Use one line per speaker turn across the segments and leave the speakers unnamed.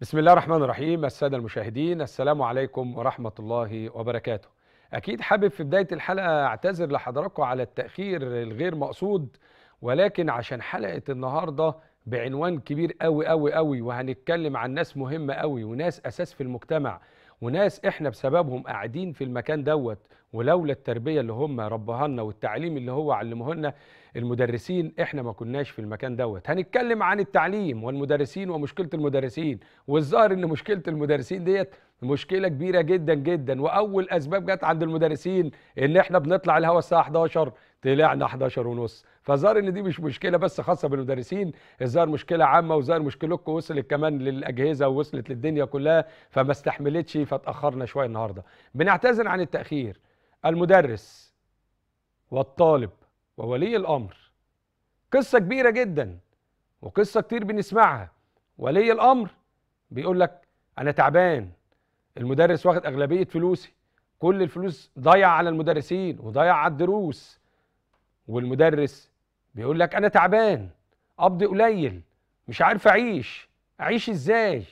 بسم الله الرحمن الرحيم السادة المشاهدين السلام عليكم ورحمة الله وبركاته. أكيد حابب في بداية الحلقة أعتذر لحضراتكم على التأخير الغير مقصود ولكن عشان حلقة النهاردة بعنوان كبير قوي قوي قوي وهنتكلم عن ناس مهمة قوي وناس أساس في المجتمع وناس إحنا بسببهم قاعدين في المكان دوت. ولولا التربية اللي هم ربهالنا والتعليم اللي هو علمهولنا المدرسين إحنا ما كناش في المكان دوت. هنتكلم عن التعليم والمدرسين ومشكلة المدرسين والظاهر إن مشكلة المدرسين ديت مشكلة كبيرة جدا جدا. وأول أسباب جت عند المدرسين إن إحنا بنطلع الهوا الساعة 11 طلعنا 11 ونص. فظهر إن دي مش مشكلة بس خاصة بالمدرسين الظاهر مشكلة عامة وظهر مشكلتكم وصلت كمان للأجهزة ووصلت للدنيا كلها فما استحملتش فاتأخرنا شوية النهارده. بنعتذر عن التأخير. المدرس والطالب وولي الأمر. قصة كبيرة جدا وقصة كتير بنسمعها. ولي الأمر بيقول لك أنا تعبان المدرس واخد أغلبية فلوسي كل الفلوس ضايعة على المدرسين وضايعة على الدروس. والمدرس بيقول لك أنا تعبان قبضي قليل مش عارف أعيش أعيش إزاي؟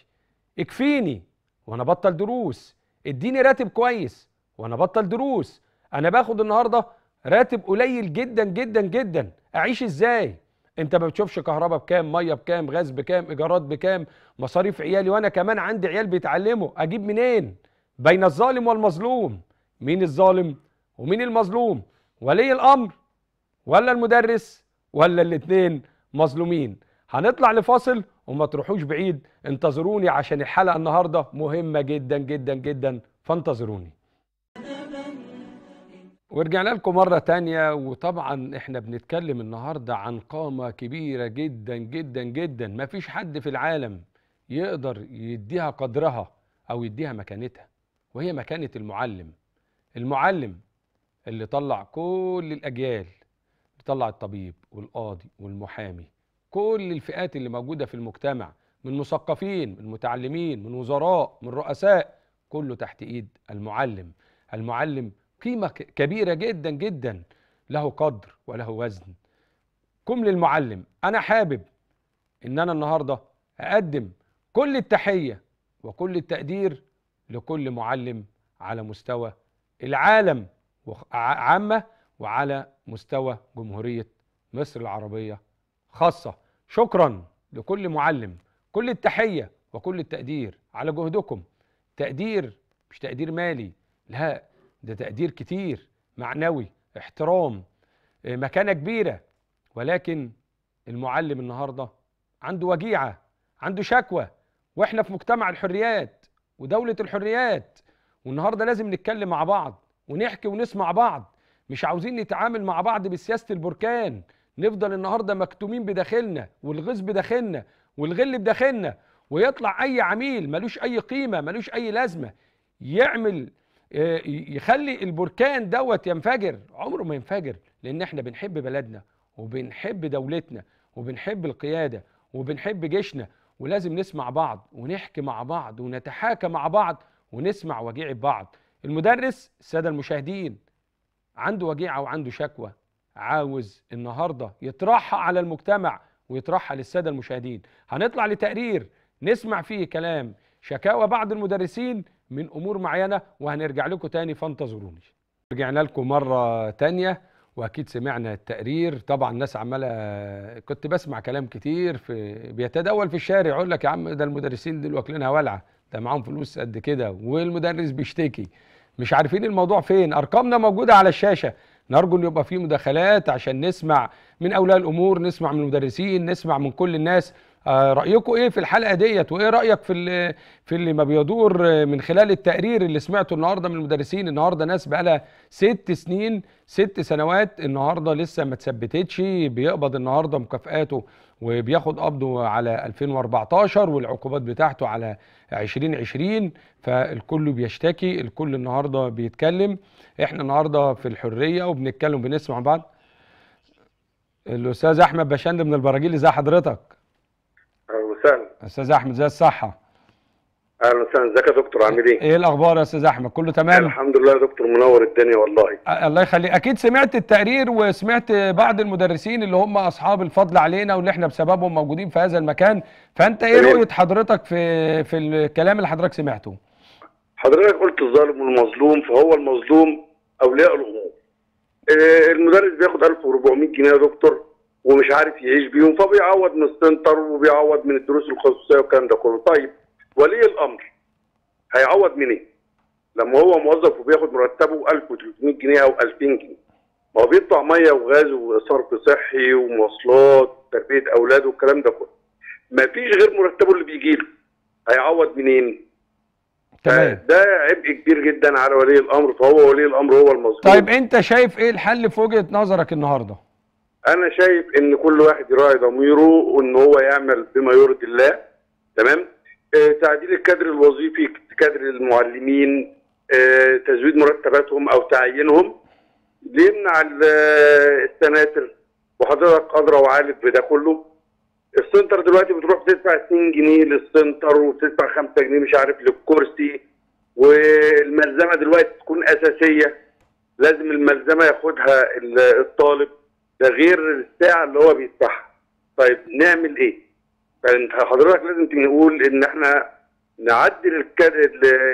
اكفيني وأنا بطل دروس اديني راتب كويس. وأنا بطل دروس. أنا باخد النهارده راتب قليل جدا جدا جدا. اعيش إزاي؟ انت ما بتشوفش كهرباء بكام ميه بكام غاز بكام ايجارات بكام مصاريف عيالي وأنا كمان عندي عيال بيتعلموا. أجيب منين؟ بين الظالم والمظلوم. مين الظالم ومين المظلوم؟ ولي الامر ولا المدرس ولا الاتنين مظلومين؟ هنطلع لفاصل وما تروحوش بعيد. انتظروني عشان الحلقة النهاردة مهمة جدا جدا جدا. فانتظروني. ورجعنا لكم مرة تانية وطبعا إحنا بنتكلم النهاردة عن قامة كبيرة جدا جدا جدا. ما فيش حد في العالم يقدر يديها قدرها أو يديها مكانتها وهي مكانة المعلم. المعلم اللي طلع كل الأجيال طلع الطبيب والقاضي والمحامي. كل الفئات اللي موجودة في المجتمع من مثقفين من متعلمين من وزراء من رؤساء كله تحت إيد المعلم. المعلم قيمة كبيرة جدا جدا. له قدر وله وزن. كم للمعلم. أنا حابب إن أنا النهاردة أقدم كل التحية وكل التقدير لكل معلم على مستوى العالم عامة وعلى مستوى جمهورية مصر العربية خاصة. شكرا لكل معلم. كل التحية وكل التقدير على جهدكم. تقدير مش تقدير مالي. لا ده تقدير كتير معنوي احترام مكانة كبيرة. ولكن المعلم النهاردة عنده وجيعة عنده شكوى. وإحنا في مجتمع الحريات ودولة الحريات والنهاردة لازم نتكلم مع بعض ونحكي ونسمع بعض. مش عاوزين نتعامل مع بعض بسياسة البركان. نفضل النهاردة مكتومين بداخلنا والغيظ بداخلنا والغل بداخلنا. ويطلع أي عميل ملوش أي قيمة ملوش أي لازمة يعمل يخلي البركان دوت ينفجر. عمره ما ينفجر لأن إحنا بنحب بلدنا وبنحب دولتنا وبنحب القيادة وبنحب جيشنا ولازم نسمع بعض ونحكي مع بعض ونتحاكى مع بعض ونسمع وجيع بعض. المدرس السادة المشاهدين عنده وجيعة وعنده شكوى عاوز النهاردة يطرحها على المجتمع ويطرحها للسادة المشاهدين. هنطلع لتقرير نسمع فيه كلام. شكاوى بعض المدرسين من أمور معينة وهنرجع لكم تاني فانتظروني. رجعنا لكم مرة تانية وأكيد سمعنا التقرير. طبعا الناس عمالة كنت بسمع كلام كتير في بيتداول في الشارع يقول لك يا عم ده المدرسين دول واكلينها ولعه ده معاهم فلوس قد كده والمدرس بيشتكي. مش عارفين الموضوع فين. أرقامنا موجودة على الشاشة. نرجو إن يبقى في مداخلات عشان نسمع من أولياء الأمور نسمع من المدرسين نسمع من كل الناس. رايكم إيه في الحلقة ديت؟ وإيه رأيك في اللي في اللي ما بيدور من خلال التقرير اللي سمعته النهارده من المدرسين؟ النهارده ناس بقى لها ست سنين ست سنوات النهارده لسه ما اتثبتتش بيقبض النهارده مكافآته وبياخد قبضه على 2014 والعقوبات بتاعته على 2020 فالكل بيشتكي الكل النهارده بيتكلم. إحنا النهارده في الحرية وبنتكلم بنسمع بعض. الأستاذ أحمد باشند من البراجيل ازي حضرتك؟ أستاذ أحمد زي الصحة.
أهلا وسهلا. إزيك يا دكتور؟ عامل إيه؟
إيه الأخبار يا أستاذ أحمد؟ كله تمام؟
الحمد لله يا دكتور منور الدنيا والله.
الله يخليك. أكيد سمعت التقرير وسمعت بعض المدرسين اللي هم أصحاب الفضل علينا واللي إحنا بسببهم موجودين في هذا المكان. فأنت
إيه.
رؤية حضرتك في في الكلام اللي حضرتك سمعته؟
حضرتك قلت الظالم والمظلوم فهو المظلوم أولياء الأمور. آه، المدرس بياخد 1400 جنيه يا دكتور. ومش عارف يعيش بيهم فبيعوض من السنتر وبيعوض من الدروس الخصوصية والكلام ده كله. طيب ولي الأمر هيعوض منين؟ لما هو موظف وبياخد مرتبه 1300 جنيه أو 2000 جنيه. ما هو بيدفع مية وغاز وصرف صحي ومواصلات تربيه اولاده والكلام ده كله. ما فيش غير مرتبه اللي بيجي له. هيعوض منين؟
تمام.
ده عبء كبير جدا على ولي الأمر فهو ولي الأمر هو المظلوم.
طيب أنت شايف إيه الحل في وجهة نظرك النهارده؟
أنا شايف ان كل واحد يراعي ضميره وان هو يعمل بما يرضي الله تمام؟ آه تعديل الكادر الوظيفي كادر المعلمين آه تزويد مرتباتهم أو تعيينهم ليمنع آه، السناتر وحضرتك ادرى وعارف بده كله. ال center دلوقتي بتروح تدفع 2 جنيه لل center وتدفع 5 جنيه مش عارف للكرسي والملزمة دلوقتي تكون أساسية لازم الملزمة ياخدها ال- الطالب. ده غير الساعة اللي هو بيدفعها. طيب نعمل إيه؟ فانت حضرتك لازم تقول إن إحنا نعدل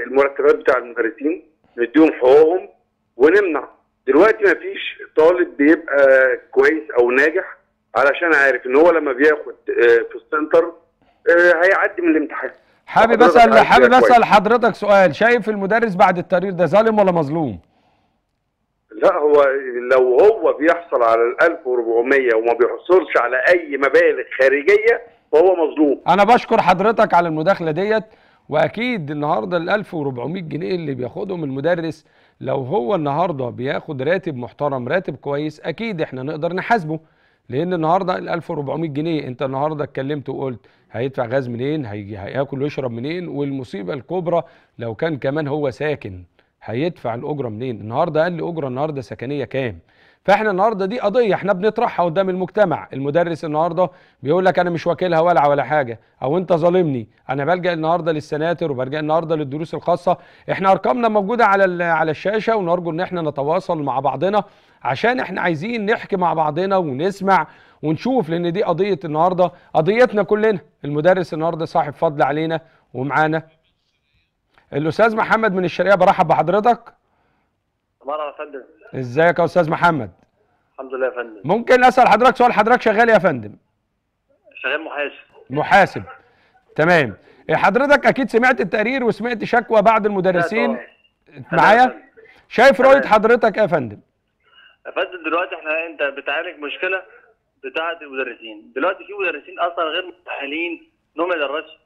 المرتبات بتاع المدرسين نديهم حقوقهم ونمنع. دلوقتي ما فيش طالب بيبقى كويس أو ناجح علشان عارف إن هو لما بياخد آه، في السنتر آه، هيعدي من الامتحان.
حابب اسال حابب. أسأل حضرتك سؤال. شايف المدرس بعد التقرير ده ظالم ولا مظلوم؟
هو لو هو بيحصل على ال 1400 وما بيحصلش على أي مبالغ خارجية فهو مظلوم.
أنا بشكر حضرتك على المداخلة ديت وأكيد النهارده ال 1400 جنيه اللي بياخدهم المدرس لو هو النهارده بياخد راتب محترم راتب كويس أكيد إحنا نقدر نحاسبه. لأن النهارده ال 1400 جنيه أنت النهارده اتكلمت وقلت هيدفع غاز منين هياكل ويشرب منين والمصيبة الكبرى لو كان كمان هو ساكن. هيدفع الأجرة منين؟ النهارده أقل أجرة النهارده سكنية كام؟ فإحنا النهارده دي قضية إحنا بنطرحها قدام المجتمع. المدرس النهارده بيقول لك أنا مش واكلها ولا ولا حاجة. أو أنت ظالمني. أنا بلجأ النهارده للسناتر وبلجأ النهارده للدروس الخاصة. إحنا أرقامنا موجودة على على الشاشة ونرجو إن إحنا نتواصل مع بعضنا عشان إحنا عايزين نحكي مع بعضنا ونسمع ونشوف لأن دي قضية النهارده قضيتنا كلنا. المدرس النهارده صاحب فضل علينا ومعانا. الأستاذ محمد من الشرقية برحب بحضرتك.
مرة يا فندم.
إزيك يا أستاذ محمد؟
الحمد لله يا فندم.
ممكن أسأل حضرتك سؤال؟ حضرتك شغال يا فندم؟
شغال محاسب.
محاسب. تمام. إيه حضرتك أكيد سمعت التقرير وسمعت شكوى بعض المدرسين. معايا؟ شايف
رؤية.
حضرتك إيه يا فندم؟
يا فندم دلوقتي إحنا أنت بتعالج مشكلة بتاعة المدرسين. دلوقتي في مدرسين أصلا غير مؤهلين ان هم يدرسوا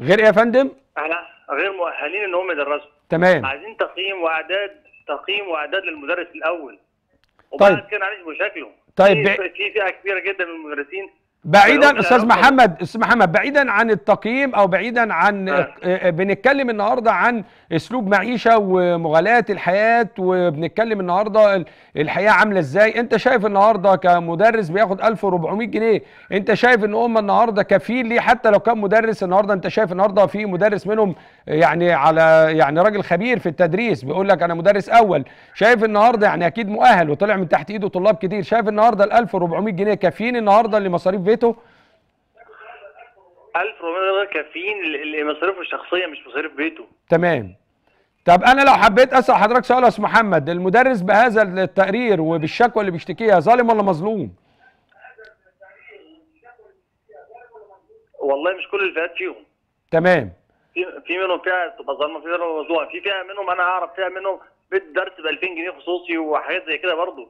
غير إيه يا فندم؟
إحنا غير مؤهلين إن هم يدرسوا.
تمام.
عايزين تقييم وأعداد تقييم وأعداد للمدرس الأول.
طيب.
وبعد كده نعالج مشاكله
طيب،
في فئة كبيرة جدا من المدرسين
بعيدا
أستاذ
محمد أستاذ محمد بعيدا عن التقييم أو بعيدا عن
آه.
آه، بنتكلم النهارده عن أسلوب معيشة ومغالاه الحياة وبنتكلم النهارده ال- الحياة عاملة إزاي. أنت شايف النهارده كمدرس بياخد 1400 جنيه أنت شايف إن هم النهارده كفيل ليه؟ حتى لو كان مدرس النهارده أنت شايف النهارده في مدرس منهم يعني على يعني راجل خبير في التدريس بيقول لك أنا مدرس أول. شايف النهارده يعني أكيد مؤهل وطلع من تحت إيده طلاب كتير. شايف النهارده ال 1400 جنيه كافيين النهارده لمصاريف بيته؟
1400 كافيين ل- لمصاريفه الشخصية مش مصاريف بيته.
تمام. طب أنا لو حبيت أسأل حضرتك سؤال يا أستاذ محمد المدرس بهذا التقرير وبالشكوى اللي بيشتكيها ظالم ولا مظلوم؟
والله مش كل الفئات فيهم.
تمام.
في في منهم فئة تبقى ظالمة في منهم مظلومة في فئة منهم أنا أعرف فئة منهم بيت درس ب 2000 جنيه خصوصي وحاجات زي كده برضه.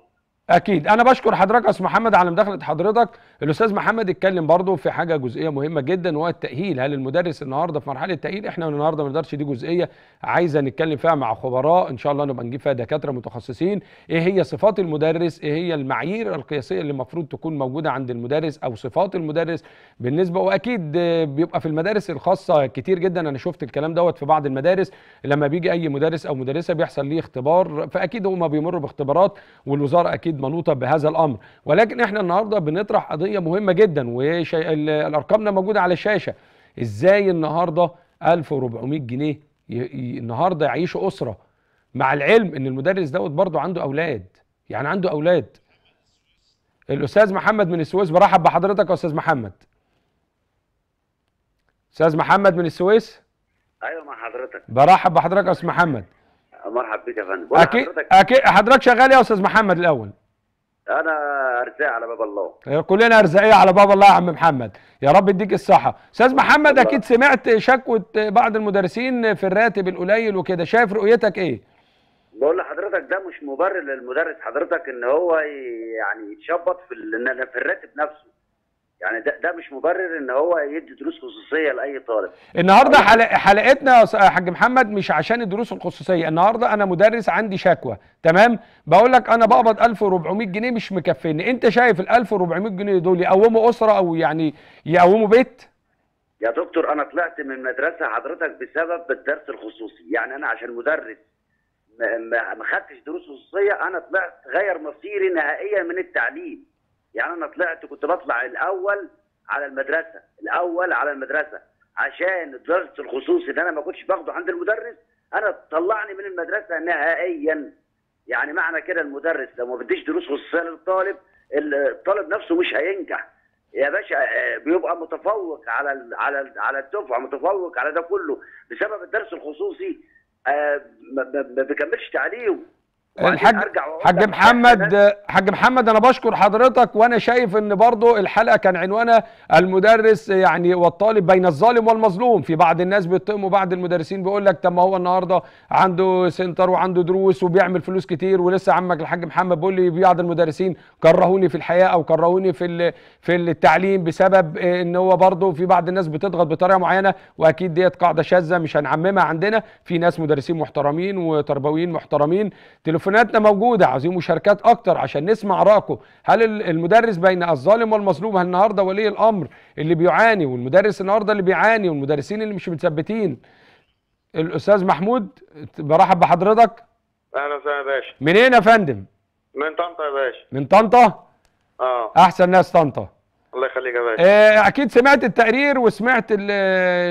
أكيد. أنا بشكر حضرتك يا أستاذ محمد على مداخلة حضرتك. الأستاذ محمد اتكلم برضه في حاجة جزئية مهمة جدا وهو التأهيل. هل المدرس النهارده في مرحلة التأهيل؟ إحنا النهارده ما نقدرش دي جزئية عايزة نتكلم فيها مع خبراء. إن شاء الله نبقى نجيب فيها دكاترة متخصصين. إيه هي صفات المدرس؟ إيه هي المعايير القياسية اللي المفروض تكون موجودة عند المدرس أو صفات المدرس؟ بالنسبة وأكيد بيبقى في المدارس الخاصة كتير جدا. أنا شفت الكلام دوت في بعض المدارس. لما بيجي أي مدرس أو مدرسة بيحصل ليه اختبار فأكيد هم بيمروا باختبارات والوزارة أكيد منوطه بهذا الأمر. ولكن إحنا النهارده بنطرح قضية مهمة جدا وارقامنا موجودة على الشاشة. إزاي النهارده 1400 جنيه. النهارده يعيشوا أسرة مع العلم إن المدرس دوت برضه عنده أولاد؟ يعني عنده أولاد. الأستاذ محمد من السويس برحب بحضرتك يا أستاذ محمد. أستاذ محمد من السويس؟
أيوه مع حضرتك.
برحب بحضرتك يا أستاذ محمد.
مرحب بك يا فندم. أكيد
أكيد حضرتك شغال يا أستاذ محمد الأول.
أنا أرزاق على باب الله.
كلنا أرزاقية على باب الله يا عم محمد. يا رب يديك الصحة. أستاذ محمد
الله.
أكيد سمعت شكوى بعض المدرسين في الراتب القليل وكده. شايف رؤيتك إيه؟
بقول لحضرتك ده مش مبرر للمدرس حضرتك إن هو يعني يتشبط في في الراتب نفسه. يعني ده ده مش مبرر إن هو يدي دروس خصوصية لأي طالب.
النهارده حلق حلقتنا يا حاج محمد مش عشان الدروس الخصوصية. النهارده أنا مدرس عندي شكوى. تمام؟ بقول لك أنا بقبض 1400 جنيه مش مكفيني. أنت شايف ال 1400 جنيه دول يقوموا أسرة أو يعني يقوموا بيت؟
يا دكتور أنا طلعت من مدرسة حضرتك بسبب الدرس الخصوصي. يعني أنا عشان مدرس ما خدتش دروس خصوصية أنا طلعت غير مصيري نهائيا من التعليم. يعني أنا طلعت كنت بطلع الأول على المدرسة الأول على المدرسة عشان الدرس الخصوصي اللي أنا ما كنتش باخده عند المدرس أنا طلعني من المدرسة نهائيا. يعني معنى كده المدرس لو ما بديش دروس خصوصية للطالب الطالب نفسه مش هينجح. يا باشا بيبقى متفوق على على على الدفعة متفوق على ده كله. بسبب الدرس الخصوصي آه، ما بيكملش تعليمه
الحاج
أرجع وأقول
حاج محمد حاج محمد أنا بشكر حضرتك وأنا شايف إن برضو الحلقة كان عنوانها المدرس يعني والطالب بين الظالم والمظلوم. في بعض الناس بيتهموا بعض المدرسين بيقول لك طب ما هو النهارده عنده سنتر وعنده دروس وبيعمل فلوس كتير ولسه عمك الحاج محمد بيقول لي بعض المدرسين كرهوني في الحياة أو كرهوني في في التعليم بسبب آه، إن هو برضو في بعض الناس بتضغط بطريقة معينة وأكيد ديت قاعدة شاذة مش هنعممها عندنا. في ناس مدرسين محترمين وتربويين محترمين. تليفوناتنا موجودة. عايزين مشاركات أكتر عشان نسمع رأيكم. هل ال- المدرس بين الظالم والمظلوم هل النهارده ولي الأمر اللي بيعاني والمدرس النهارده اللي بيعاني والمدرسين اللي مش متثبتين؟ الأستاذ محمود برحب بحضرتك.
أهلا وسهلا يا باشا.
منين يا فندم؟
من طنطا يا باشا.
من طنطا؟
آه.
أحسن ناس طنطا.
الله يخليك يا باشا.
آه، أكيد سمعت التقرير وسمعت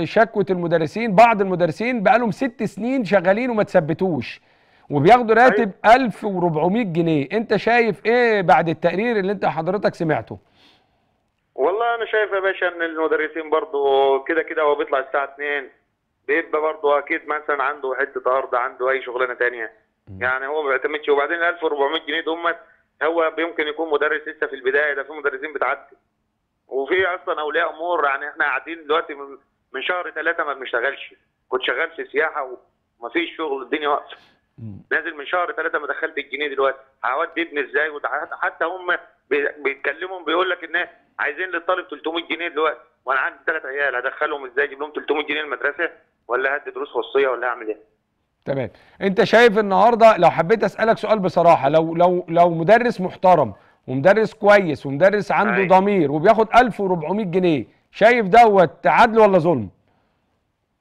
شكوى المدرسين. بعض المدرسين بقالهم ست سنين شغالين وما تثبتوش. وبياخدوا راتب 1400 جنيه. أنت شايف إيه بعد التقرير اللي أنت حضرتك سمعته؟
والله أنا شايف يا باشا إن المدرسين برضو كده كده هو بيطلع الساعة 2 بيبقى برضو أكيد مثلا عنده حتة أرض عنده أي شغلانة تانية. يعني هو ما بيعتمدش. وبعدين ال 1400 جنيه دول هو يمكن يكون مدرس لسه في البداية ده في مدرسين بتعدي. وفي أصلا أولياء أمور يعني إحنا قاعدين دلوقتي من, من شهر ثلاثة ما بنشتغلش. كنت شغال في سياحة ومفيش شغل الدنيا واقفة. نازل من شهر ثلاثة ما دخلت الجنيه دلوقتي. هودي ابني إزاي؟ حتى هم بي- بيتكلموا بيقول لك إن عايزين للطالب 300 جنيه دلوقتي. وأنا عندي ثلاث عيال هدخلهم إزاي؟ أجيب لهم 300 جنيه المدرسة؟ ولا هدي دروس خصوصية ولا اعمل إيه؟
تمام. أنت شايف النهارده لو حبيت أسألك سؤال بصراحة لو لو لو مدرس محترم ومدرس كويس ومدرس عنده
أيوة.
ضمير وبياخد 1400 جنيه شايف دوت عدل ولا ظلم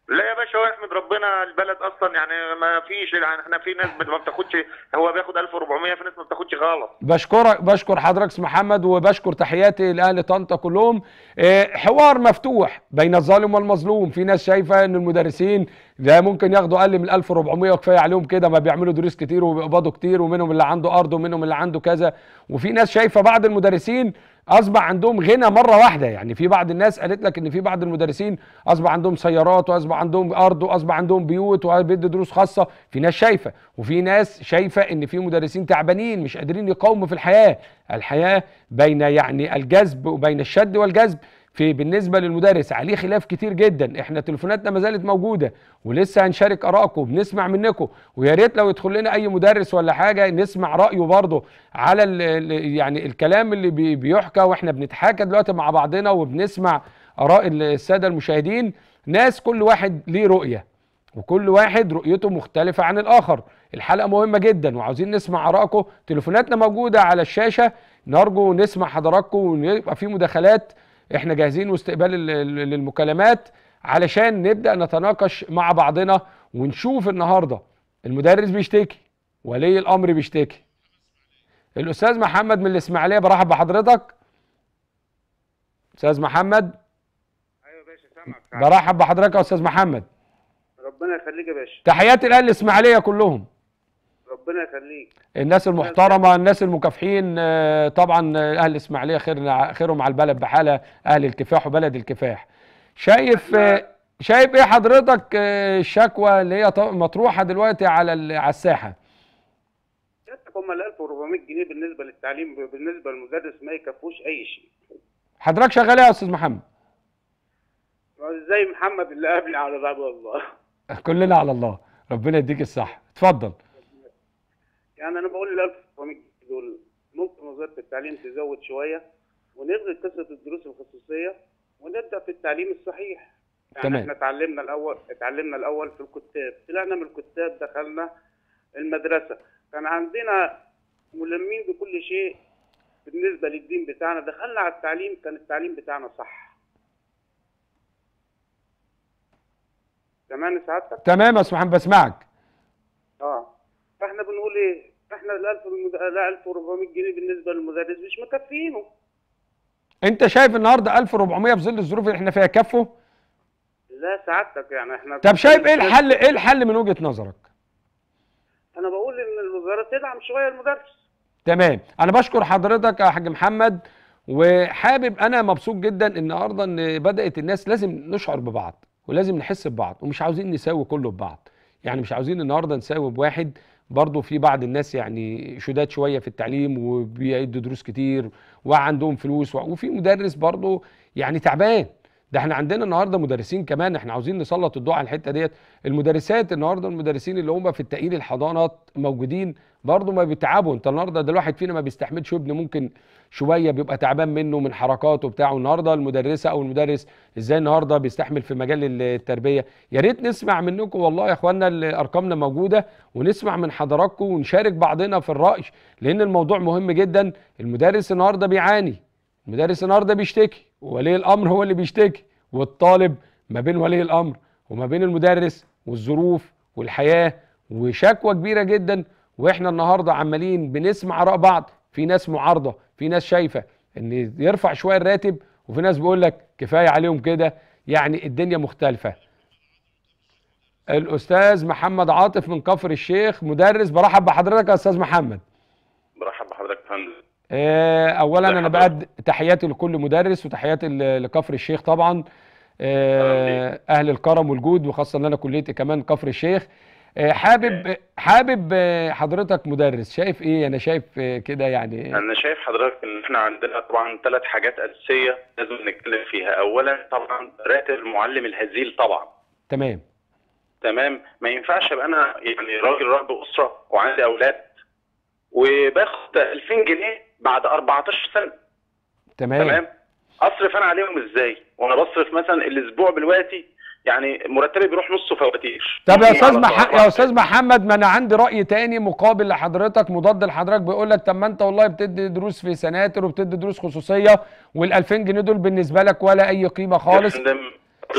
لا يا باشا هو يحمد ربنا البلد أصلا يعني ما فيش يعني إحنا في ناس ما بتاخدش هو بياخد 1400 في ناس ما بتاخدش خالص
بشكرك بشكر حضرتك محمد وبشكر تحياتي لأهل طنطا كلهم. آه، حوار مفتوح بين الظالم والمظلوم. في ناس شايفة إن المدرسين ده ممكن ياخدوا أقل من 1400 وكفاية عليهم كده ما بيعملوا دروس كتير وبيقبضوا كتير ومنهم اللي عنده أرض ومنهم اللي عنده كذا. وفي ناس شايفة بعض المدرسين أصبح عندهم غنى مرة واحدة. يعني في بعض الناس قالت لك إن في بعض المدرسين أصبح عندهم سيارات وأصبح عندهم أرض وأصبح عندهم بيوت وبيدوا دروس خاصة. في ناس شايفة. وفي ناس شايفة إن في مدرسين تعبانين مش قادرين يقاوموا في الحياة. الحياة بين يعني الجذب وبين الشد والجذب. في بالنسبة للمدرس عليه خلاف كتير جدا. إحنا تليفوناتنا ما زالت موجودة ولسه هنشارك آرائكم بنسمع منكم. ويا ريت لو يدخل لنا أي مدرس ولا حاجة نسمع رأيه برضه على ال ال يعني الكلام اللي بي بيحكى وإحنا بنتحاكى دلوقتي مع بعضنا وبنسمع آراء السادة المشاهدين. ناس كل واحد ليه رؤية وكل واحد رؤيته مختلفة عن الآخر. الحلقة مهمة جدا وعاوزين نسمع آرائكم. تليفوناتنا موجودة على الشاشة. نرجو نسمع حضراتكم ويبقى في مداخلات إحنا جاهزين واستقبال ال- ال- للمكالمات علشان نبدأ نتناقش مع بعضنا ونشوف النهاردة المدرس بيشتكي ولي الأمر بيشتكي. الأستاذ محمد من الإسماعيلية برحب بحضرتك. أستاذ محمد؟
أيوه يا باشا سامعك
برحب بحضرتك يا أستاذ محمد.
يخليك يا باشا.
تحياتي لأهل الإسماعيلية كلهم.
ربنا يخليك.
الناس المحترمة الناس المكافحين آه، طبعا آه، أهل الاسماعيليه خيرنا خيرهم على البلد بحالة أهل الكفاح وبلد الكفاح. شايف آه، شايف إيه حضرتك الشكوى اللي هي مطروحة دلوقتي على على
الساحة؟ هم ال 1400 جنيه بالنسبة للتعليم بالنسبة للمدرس ما يكفوش أي شيء.
حضرتك شغال إيه يا أستاذ محمد؟
زي محمد اللي قبلي على باب الله
كلنا على الله. ربنا يديك الصحة. اتفضل.
يعني أنا بقول ال 1400 جنيه دول ممكن وزارة التعليم تزود شوية ونلغي قصة الدروس الخصوصية ونبدأ في التعليم الصحيح. يعني
تمام.
إحنا اتعلمنا الأول اتعلمنا الأول في الكتاب. طلعنا من الكتاب دخلنا المدرسة. كان عندنا ملمين بكل شيء بالنسبة للدين بتاعنا. دخلنا على التعليم كان التعليم بتاعنا صح. تمام يا سعادتك؟
تمام يا محمد بسمعك.
آه. فإحنا بنقول إيه؟ إحنا ال 1000 المد... ال 1400 جنيه بالنسبة للمدرس مش مكفينه
انت شايف النهارده 1400 في ظل الظروف اللي إحنا فيها كفوا
لا سعادتك يعني إحنا
طب شايف إيه الحل إيه الحل من وجهة نظرك؟
أنا بقول ان الوزاره تدعم شوية المدرس.
تمام. أنا بشكر حضرتك يا حاج محمد وحابب أنا مبسوط جدا النهارده ان بدأت الناس لازم نشعر ببعض ولازم نحس ببعض ومش عاوزين نساوي كله ببعض. يعني مش عاوزين النهارده نساوي بواحد برضه في بعض الناس يعني شداد شوية في التعليم وبيدوا دروس كتير وعندهم فلوس وفي مدرس برضه يعني تعبان. ده إحنا عندنا النهارده مدرسين كمان إحنا عاوزين نسلط الضوء على الحتة ديت. المدرسات النهارده المدرسين اللي هم في التأهيل الحضانات موجودين برضه ما بيتعبوا. انت النهارده ده الواحد فينا ما بيستحملش ابن ممكن شوية بيبقى تعبان منه من حركاته بتاعه النهارده المدرسة أو المدرس إزاي النهارده بيستحمل في مجال التربية؟ يا ريت نسمع منكم والله يا اخوانا أرقامنا موجودة ونسمع من حضراتكم ونشارك بعضنا في الرأي لأن الموضوع مهم جدا. المدرس النهارده بيعاني المدرس النهارده بيشتكي. وولي الأمر هو اللي بيشتكي والطالب ما بين ولي الأمر وما بين المدرس والظروف والحياة وشكوى كبيرة جدا وإحنا النهارده عمالين بنسمع آراء بعض في ناس معارضة في ناس شايفة إن يرفع شوية الراتب وفي ناس بيقول لك كفاية عليهم كده يعني الدنيا مختلفة. الأستاذ محمد عاطف من كفر الشيخ مدرس برحب بحضرتك يا أستاذ محمد.
برحب بحضرتك
آه، اولا
ازي أنا؟
بقد تحياتي لكل مدرس وتحياتي لكفر الشيخ طبعا. آه، أهل الكرم والجود وخاصة إن أنا كليتي كمان كفر الشيخ. آه، حابب حابب آه، حضرتك مدرس شايف إيه؟ أنا شايف آه، كده يعني.
أنا شايف حضرتك إن إحنا عندنا طبعا ثلاث حاجات أساسية لازم نتكلم فيها. اولا طبعا راتب المعلم الهزيل طبعا.
تمام.
تمام. ما ينفعش أبقى أنا يعني راجل رب أسرة وعندي أولاد وباخد 2000 جنيه بعد 14 سنة.
تمام,
تمام؟ أصرف أنا عليهم إزاي؟ وأنا بصرف مثلا الأسبوع دلوقتي يعني مرتبي بيروح نصه فواتير.
طب يا
يجي أستاذ
مح... يا أستاذ محمد ما أنا عندي رأي تاني مقابل لحضرتك مضاد لحضرتك بيقول لك طب ما أنت والله بتدي دروس في سناتر وبتدي دروس خصوصية وال2000 جنيه دول بالنسبة لك ولا أي قيمة خالص.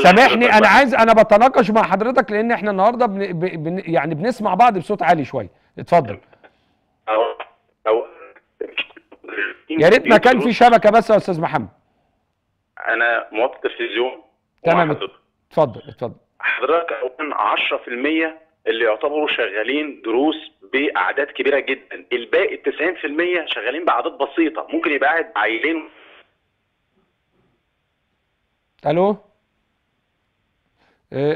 سامحني
أنا.
عايز أنا بتناقش مع حضرتك لأن إحنا النهارده بن... بن... يعني بنسمع بعض بصوت عالي شوية. اتفضل.
أو أو
يا ريت ما كان في شبكة بس يا أستاذ محمد.
أنا موطي تلفزيون
تمام. اتفضل اتفضل.
حضرتك اولا 10% اللي يعتبروا شغالين دروس بأعداد كبيرة جدا. الباقي 90% شغالين بأعداد بسيطة. ممكن يبقى قاعد عيلين.
ألو؟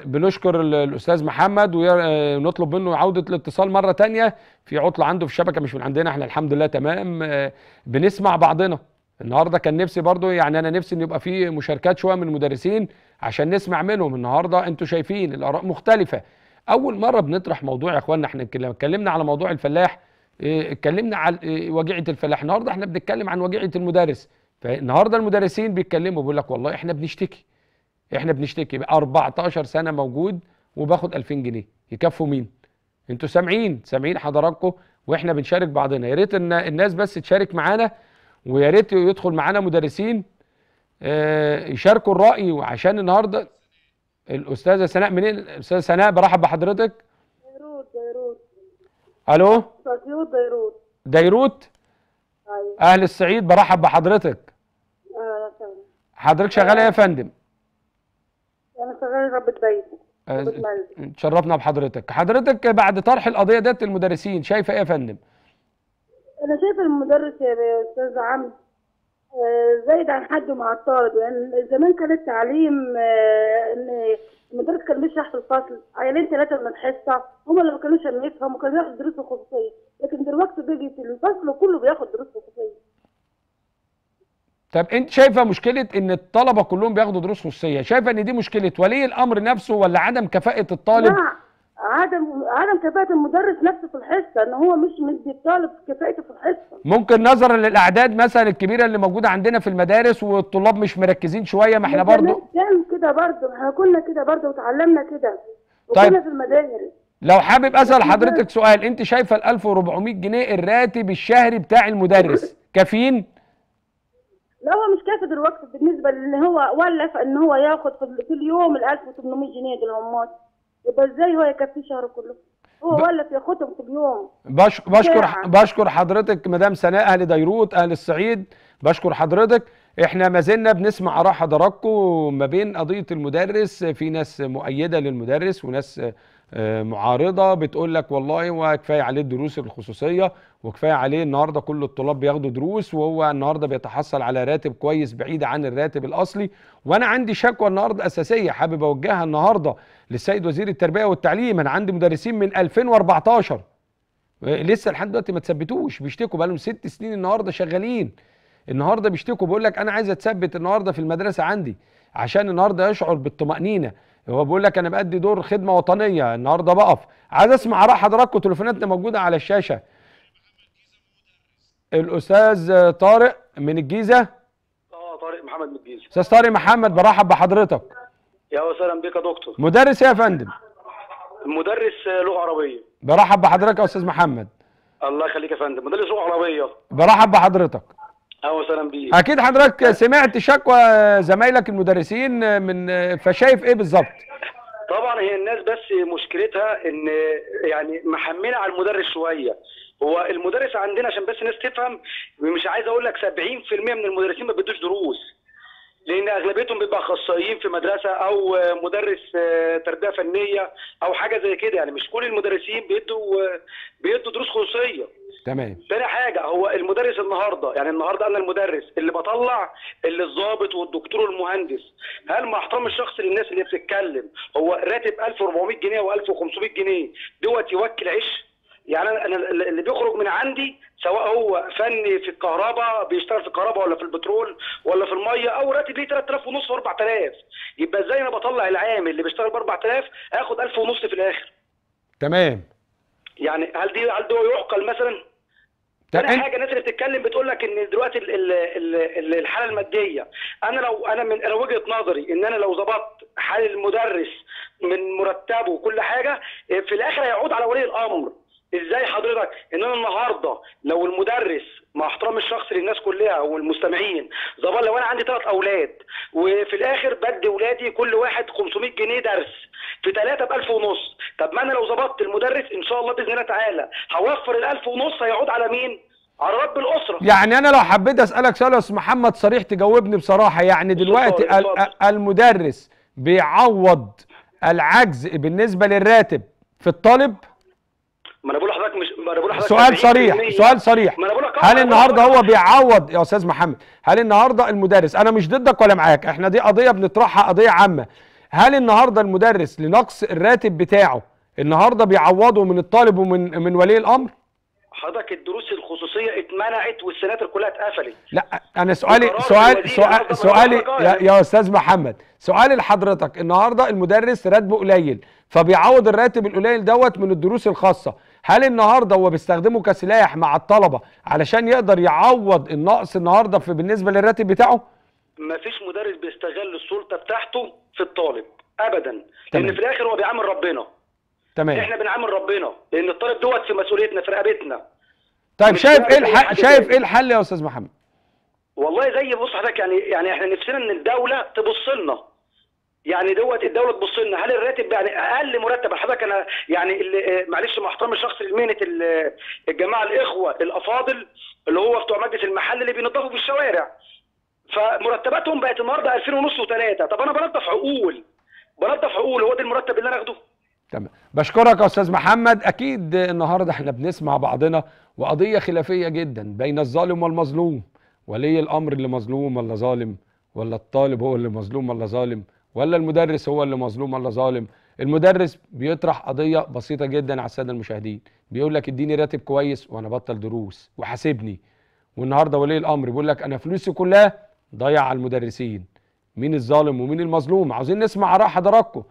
بنشكر ال- الأستاذ محمد ونطلب منه عودة الاتصال مرة تانية في عطله عنده في الشبكه مش من عندنا إحنا الحمد لله تمام. آه، بنسمع بعضنا. النهارده كان نفسي برضو يعني أنا نفسي إن يبقى في مشاركات شوية من المدرسين عشان نسمع منهم. النهارده أنتوا شايفين الآراء مختلفة. أول مرة بنطرح موضوع يا اخوانا إحنا اتكلم- اتكلمنا على موضوع الفلاح اتكلمنا على وجيعة الفلاح. النهارده إحنا بنتكلم عن وجيعة المدرس. فالنهاردة المدرسين بيتكلموا بيقول لك والله إحنا بنشتكي. إحنا بنشتكي. بقى 14 سنة موجود وباخد 2000 جنيه. يكفوا مين؟ أنتوا سامعين؟ سامعين حضراتكم؟ وإحنا بنشارك بعضنا. يا ريت ان الناس بس تشارك معانا ويا ريت يدخل معانا مدرسين آه، يشاركوا الرأي. وعشان النهارده الأستاذة سناء منين؟ الاستاذه سناء برحب بحضرتك.
ديروت ديروت
ألو؟
صديوت ديروت
ديروت
أيوه.
أهل الصعيد برحب بحضرتك.
آه تمام
حضرتك شغاله إيه يا فندم؟
أنا شغاله ربة بيت.
آه، تشرفنا بحضرتك. حضرتك بعد طرح القضية ديت المدرسين شايفة إيه يا فندم؟
أنا شايفة المدرس يا أستاذ عمرو آه، زايد عن حده مع الطالب. لأن زمان كان التعليم آه، إن المدرس كان بيشرح في الفصل. عيالين ثلاثة من الحصة هم اللي ما كانوش يفهموا كانوا بياخدوا دروس خصوصية. لكن دلوقتي بيجي في الفصل كله بياخد دروس خصوصية.
طب انت شايفة مشكلة ان الطلبة كلهم بياخدوا دروس خصوصية؟ شايفة ان دي مشكلة ولي الأمر نفسه ولا عدم كفاءة الطالب؟
لا عدم عدم كفاءة المدرس نفسه في الحصة ان هو مش مدي الطالب كفاءته في الحصة.
ممكن نظرا للأعداد مثلا الكبيرة اللي موجودة عندنا في المدارس والطلاب مش مركزين شوية ما إحنا برضو
كان كده برضه إحنا كنا كده برضه وتعلمنا كده.
طيب.
وكنا في المدارس.
لو حابب أسأل حضرتك سؤال انت شايفة ال 1400 جنيه الراتب الشهري بتاع المدرس كافيين
لا هو مش كافي دلوقتي بالنسبة لإن هو ولف إن هو ياخد في اليوم ال 1800 جنيه دول همات يبقى إزاي هو يكفيه شهر كله؟ هو
ب-
ولف ياخدهم في اليوم.
بش بشكر
ساعة.
بشكر حضرتك مدام سناء أهل ديروت أهل الصعيد. بشكر حضرتك. إحنا ما زلنا بنسمع آراء حضراتكم ما بين قضية المدرس. في ناس مؤيدة للمدرس وناس آه، معارضة بتقول لك والله هو كفاية عليه الدروس الخصوصية وكفاية عليه النهارده كل الطلاب بياخدوا دروس وهو النهارده بيتحصل على راتب كويس بعيد عن الراتب الأصلي. وأنا عندي شكوى النهارده أساسية حابب أوجهها النهارده للسيد وزير التربية والتعليم. أنا عندي مدرسين من 2014 لسه لحد دلوقتي ما تثبتوش. بيشتكوا بقالهم ست سنين النهارده شغالين. النهارده بيشتكوا بيقول لك أنا عايز أتثبت النهارده في المدرسة عندي عشان النهارده يشعر بالطمأنينة. هو بيقول لك أنا بأدي دور خدمة وطنية. النهارده بقف. عايز أسمع اراء حضراتكم تليفوناتنا موجودة على الشاشة. الأستاذ طارق من الجيزة.
آه طارق محمد من الجيزة.
أستاذ طارق محمد برحب بحضرتك.
يا وسهلا بك يا دكتور.
مدرس إيه يا فندم؟
مدرس لغة عربية.
برحب بحضرتك يا أستاذ محمد.
الله يخليك يا فندم. مدرس لغة عربية.
برحب بحضرتك.
أهلا وسهلا بيك
أكيد حضرتك سمعت شكوى زمايلك المدرسين من فشايف إيه بالظبط؟
طبعا هي الناس بس مشكلتها إن يعني محملة على المدرس شوية. هو المدرس عندنا عشان بس الناس تفهم مش عايز أقول لك 70% من المدرسين ما بيدوش دروس. لأن أغلبيتهم بيبقى أخصائيين في مدرسة أو مدرس تربية فنية أو حاجة زي كده. يعني مش كل المدرسين بيدوا بيدوا دروس خصوصية.
تمام.
تاني حاجة هو المدرس النهاردة يعني النهاردة أنا المدرس اللي بطلع اللي الضابط والدكتور والمهندس. هل مع احترام الشخص للناس اللي بتتكلم؟ هو راتب 1400 جنيه و1500 جنيه. دوت يوكل عيش يعني أنا أنا اللي بيخرج من عندي سواء هو فني في الكهرباء بيشتغل في الكهرباء ولا في البترول ولا في المية أو راتب ليه 3000 ونص و4000 يبقى إزاي أنا بطلع العامل اللي بيشتغل ب 4000 آخد 1000 ونص في الآخر؟
تمام.
يعني هل دي هل ده يعقل مثلا؟ تاني حاجة الناس اللي بتتكلم بتقول لك إن دلوقتي ال ال ال الحالة المادية أنا لو أنا من أنا وجهة نظري إن أنا لو ظبطت حال المدرس من مرتبه وكل حاجة في الآخر هيعود على ولي الأمر. إزاي حضرتك ان أنا النهارده لو المدرس مع احترام الشخص للناس كلها والمستمعين ظبط لو أنا عندي ثلاث أولاد وفي الآخر بدي ولادي كل واحد 500 جنيه درس في ثلاثة ب 1000 ونص طب ما أنا لو ظبطت المدرس ان شاء الله بإذن الله تعالى هوفر ال 1000 ونص هيعود على مين؟ على رب الأسرة
يعني أنا لو حبيت أسألك سؤال يا أستاذ محمد صريح تجاوبني بصراحة يعني دلوقتي. المدرس بيعوض العجز بالنسبة للراتب في الطالب
ما أنا بقول لحضرتك مش ما أنا بقول لحضرتك
سؤال
70%
صريح سؤال صريح. هل النهارده هو بيعوض يا أستاذ محمد هل النهارده المدرس أنا مش ضدك ولا معاك إحنا دي قضية بنطرحها قضية عامة. هل النهارده المدرس لنقص الراتب بتاعه النهارده بيعوضه من الطالب ومن من ولي الأمر؟
حضرتك الدروس الخصوصية اتمنعت والسناتر كلها اتقفلت.
لا أنا سؤالي سؤال سؤال سؤالي يا. يا أستاذ محمد سؤالي لحضرتك. النهارده المدرس راتبه قليل فبيعوض الراتب القليل دوت من الدروس الخاصة. هل النهارده هو بيستخدمه كسلاح مع الطلبة علشان يقدر يعوض النقص النهارده في بالنسبة للراتب بتاعه؟
ما فيش مدرس بيستغل السلطة بتاعته في الطالب ابدا.
تمام.
لأن في الآخر هو بيعامل ربنا.
تمام.
إحنا بنعامل ربنا لأن الطالب دوت في مسؤوليتنا في رقبتنا.
طيب شايف
إيه
الحل شايف. إيه الحل يا أستاذ محمد؟
والله زي بص حضرتك يعني يعني إحنا نفسنا إن الدولة تبص لنا. يعني دوت الدولة تبص لنا. هل الراتب يعني أقل مرتب؟ حضرتك أنا يعني آه، معلش مع احترام الشخص لمهنه ال- الجماعة الإخوة الأفاضل اللي هو بتوع مجلس المحل اللي بينظفوا في الشوارع. فمرتباتهم بقت النهارده 2000 ونص و3 طب أنا بنظف عقول. بنظف حقول هو ده المرتب اللي أنا آخده.
تمام. بشكرك يا أستاذ محمد. أكيد النهارده إحنا بنسمع بعضنا وقضية خلافية جدا بين الظالم والمظلوم. ولي الأمر اللي مظلوم ولا ظالم ولا الطالب هو اللي مظلوم ولا ظالم؟ ولا المدرس هو اللي مظلوم ولا ظالم؟ المدرس بيطرح قضية بسيطة جدا على السادة المشاهدين. بيقول لك اديني راتب كويس وأنا بطل دروس وحاسبني. والنهاردة ولي الأمر بيقول لك أنا فلوسي كلها ضايعة على المدرسين. مين الظالم ومين المظلوم؟ عاوزين نسمع اراء حضراتكم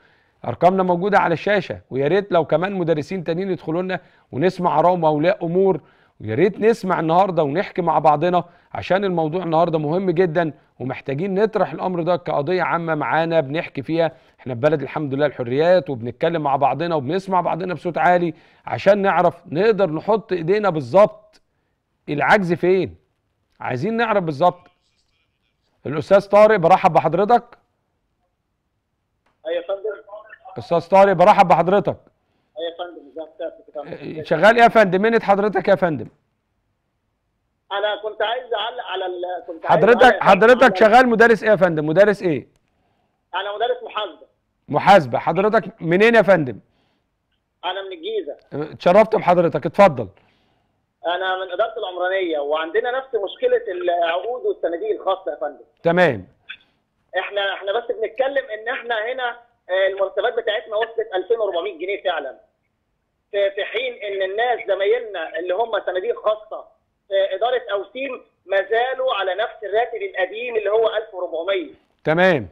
أرقامنا موجودة على الشاشة. ويا ريت لو كمان مدرسين تانيين يدخلوا لنا ونسمع ارائهم اولياء أمور. ويا ريت نسمع النهارده ونحكي مع بعضنا عشان الموضوع النهارده مهم جدا ومحتاجين نطرح الأمر ده كقضية عامة معانا بنحكي فيها. إحنا في بلد الحمد لله الحريات وبنتكلم مع بعضنا وبنسمع بعضنا بصوت عالي عشان نعرف نقدر نحط إيدينا بالظبط. العجز فين؟ عايزين نعرف بالظبط. الأستاذ طارق برحب بحضرتك.
أيوه يا فندم
أستاذ طارق برحب بحضرتك.
يا ازيك يا
شغال إيه يا فندم؟ منت حضرتك يا فندم؟
أنا كنت عايز أعلق على ال... كنت
حضرتك حضرتك شغال مدرس إيه يا فندم؟ مدرس إيه؟
أنا مدرس محاسبة.
محاسبة. حضرتك منين يا فندم؟
أنا من الجيزة.
اتشرفت بحضرتك. اتفضل.
أنا من إدارة العمرانية وعندنا نفس مشكلة العقود والصناديق الخاصة يا فندم.
تمام.
إحنا إحنا بس بنتكلم إن إحنا هنا آه، المرتبات بتاعتنا وصلت 2400 جنيه فعلا. في حين إن الناس زمايلنا اللي هم صناديق خاصة في إدارة أوسيم ما زالوا على نفس الراتب القديم اللي هو 1400
تمام.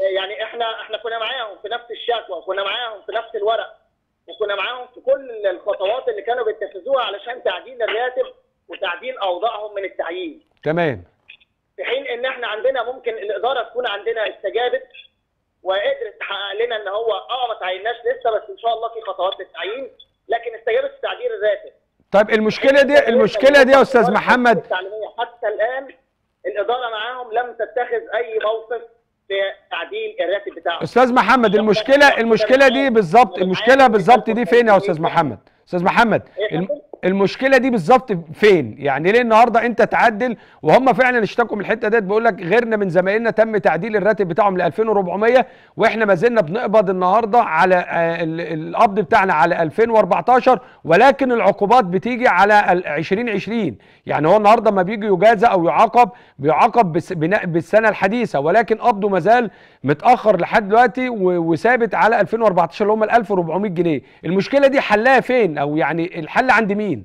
يعني إحنا إحنا كنا معاهم في نفس الشكوى وكنا معاهم في نفس الورق وكنا معاهم في كل الخطوات اللي كانوا بيتخذوها علشان تعديل الراتب وتعديل أوضاعهم من التعيين.
تمام.
في حين إن إحنا عندنا ممكن الإدارة تكون عندنا استجابت وقدرت تحقق لنا إن هو آه ما تعيناش لسه بس إن شاء الله في خطوات للتعيين. لكن استجابت تعديل الراتب
طيب المشكلة دي المشكلة دي يا أستاذ محمد
حتى الآن الإدارة معاهم لم تتخذ أي موقف في تعديل الراتب بتاعهم.
أستاذ محمد المشكلة المشكلة دي بالظبط المشكلة بالظبط دي فين يا أستاذ محمد؟ أستاذ محمد الم- المشكلة دي بالظبط فين؟ يعني ليه النهارده انت تعدل وهم فعلا اشتكوا من الحتة ديت؟ بيقول لك غيرنا من زمايلنا تم تعديل الراتب بتاعهم ل 2400 وإحنا ما زلنا بنقبض النهارده على آه، ال- القبض بتاعنا على 2014 ولكن العقوبات بتيجي على ال 2020 يعني هو النهارده ما بيجي يجازى أو يعاقب بيعاقب بالسنة الحديثة ولكن قبضه ما زال متأخر لحد دلوقتي وثابت على 2014 اللي هم ال 1400 جنيه. المشكلة دي حلها فين؟ أو يعني الحل عند مين؟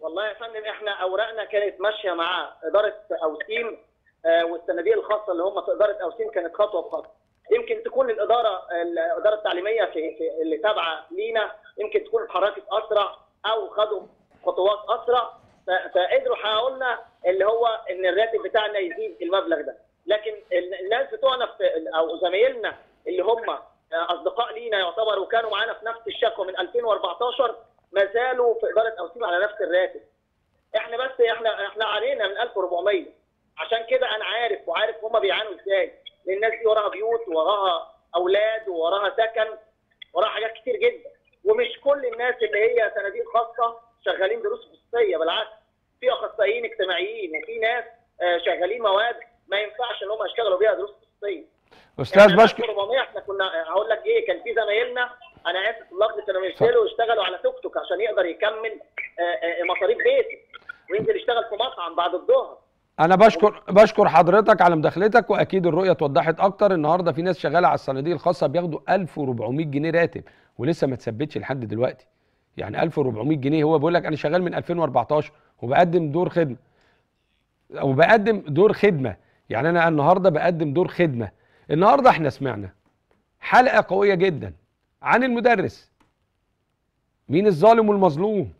والله يا فندم إحنا أوراقنا كانت ماشية مع إدارة أوسيم آه، والصناديق الخاصة اللي هم في إدارة أوسيم كانت خطوة بخطوة. يمكن تكون الإدارة الإدارة التعليمية في, اللي تابعة لينا يمكن تكون اتحركت أسرع أو خدوا خطوات أسرع. فقدروا يحققوا لنا اللي هو إن الراتب بتاعنا يزيد المبلغ ده. لكن ال- الناس بتوعنا أو زمايلنا اللي هم آه، أصدقاء لينا يعتبروا كانوا معانا في نفس الشكوى من 2014 ما زالوا في إدارة اوسيم على نفس الراتب. إحنا بس إحنا إحنا علينا من 1400 عشان كده أنا عارف وعارف هما بيعانوا إزاي. لأن الناس دي وراها بيوت وراها أولاد وراها سكن وراها حاجات كتير جدا. ومش كل الناس اللي هي صناديق خاصة شغالين دروس خصوصية بالعكس. في أخصائيين اجتماعيين وفي ناس آه، شغالين مواد ما ينفعش إن هم يشتغلوا بيها دروس
خصوصية.
أستاذ
بشكر
1400 إحنا كنا هقول لك إيه كان في زمايلنا أنا اسف اللفظ كانوا يشتغلوا يشتغلوا على توك توك عشان يقدر يكمل آه، آه، مصاريف بيته وينزل يشتغل في مطعم بعد الظهر.
أنا بشكر بشكر حضرتك على مداخلتك واكيد الرؤية اتوضحت أكتر. النهارده في ناس شغالة على الصناديق الخاصة بياخدوا 1400 جنيه راتب ولسه ما اتثبتش لحد دلوقتي. يعني 1400 جنيه هو بيقول لك أنا شغال من 2014 وبقدم دور خدمة. وبقدم دور خدمة. يعني أنا النهارده بقدم دور خدمة. النهارده إحنا سمعنا حلقة قوية جدا. عن المدرس. مين الظالم والمظلوم؟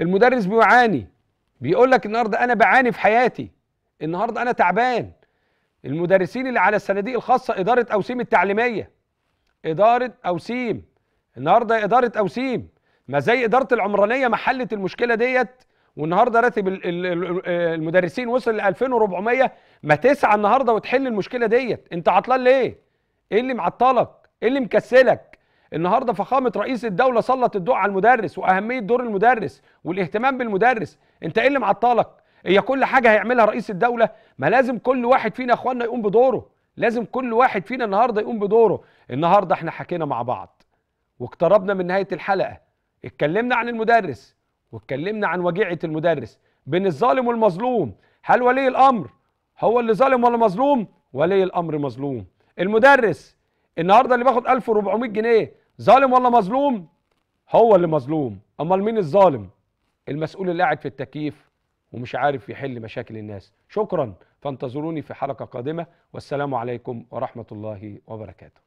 المدرس بيعاني. بيقول لك النهارده أنا بعاني في حياتي. النهارده أنا تعبان. المدرسين اللي على الصناديق الخاصة إدارة أوسيم التعليمية. إدارة أوسيم. النهارده إدارة أوسيم. ما زي إدارة العمرانية ما حلت المشكلة ديت. والنهارده راتب ال- ال- ال- المدرسين وصل ل 2400 ما تسعى النهارده وتحل المشكلة ديت. أنت عطلان ليه؟ إيه اللي معطلك؟ إيه اللي مكسلك؟ النهارده فخامة رئيس الدولة سلط الضوء على المدرس وأهمية دور المدرس والاهتمام بالمدرس. أنت إيه اللي معطلك؟ هي كل حاجة هيعملها رئيس الدولة؟ ما لازم كل واحد فينا يا إخوانا يقوم بدوره. لازم كل واحد فينا النهارده يقوم بدوره. النهارده إحنا حكينا مع بعض واقتربنا من نهاية الحلقة. اتكلمنا عن المدرس واتكلمنا عن وجيعة المدرس. بين الظالم والمظلوم. هل ولي الأمر هو اللي ظالم ولا مظلوم؟ ولي الأمر مظلوم. المدرس النهارده اللي باخد 1400 جنيه ظالم ولا مظلوم؟ هو اللي مظلوم. أمال مين الظالم؟ المسؤول اللي قاعد في التكييف ومش عارف يحل مشاكل الناس. شكرا. فانتظروني في حلقة قادمة. والسلام عليكم ورحمة الله وبركاته.